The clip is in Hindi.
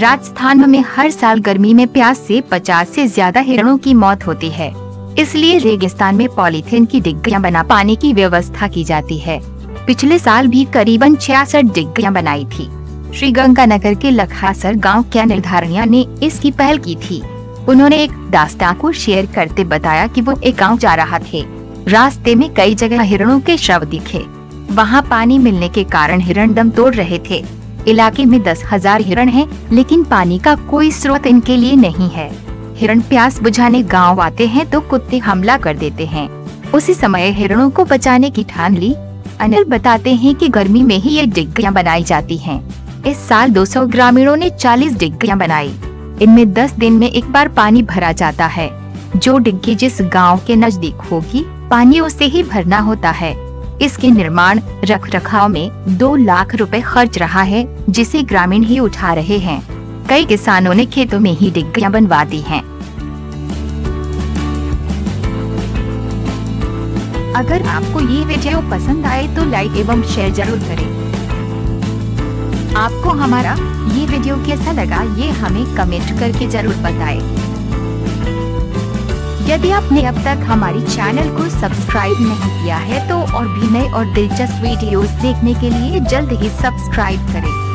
राजस्थान में हर साल गर्मी में प्यास से 50 से ज़्यादा हिरणों की मौत होती है। इसलिए रेगिस्तान में पॉलीथीन की डिग्गियाँ बना पानी की व्यवस्था की जाती है। पिछले साल भी करीबन छियासठ डिग्गियाँ बनाई थी। श्री गंगानगर के लखासर गाँव के निर्धारणिया ने इसकी पहल की थी? उन्होंने एक दास्ता को शेयर करते बताया कि वो एक गाँव जा रहा थे। रास्ते में कई जगह हिरणों के शव दिखे। वहाँ पानी मिलने के कारण हिरण दम तोड़ रहे थे। इलाके में दस हज़ार हिरण है, लेकिन पानी का कोई स्रोत इनके लिए नहीं है। हिरण प्यास बुझाने गाँव आते हैं तो कुत्ते हमला कर देते हैं। उसी समय हिरणों को बचाने की ठान ली। अनिल बताते हैं कि गर्मी में ही ये डिग्गियाँ बनाई जाती हैं। इस साल 200 ग्रामीणों ने 40 डिग्गियाँ बनाई। इनमें 10 दिन में एक बार पानी भरा जाता है। जो डिग्गी जिस गाँव के नज़दीक होगी, पानी उसे ही भरना होता है। इसके निर्माण रख रखाव में दो लाख रुपए खर्च रहा है, जिसे ग्रामीण ही उठा रहे हैं कई किसानों ने खेतों में ही डिग्गियाँ बनवा दी हैं। अगर आपको ये वीडियो पसंद आए तो लाइक एवं शेयर ज़रूर करें आपको हमारा ये वीडियो कैसा लगा, ये हमें कमेंट करके ज़रूर बताएँ। यदि आपने अब तक हमारी चैनल को सब्सक्राइब नहीं किया है तो और भी नए और दिलचस्प वीडियोस देखने के लिए जल्द ही सब्सक्राइब करें।